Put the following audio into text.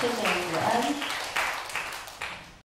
谢谢你恩。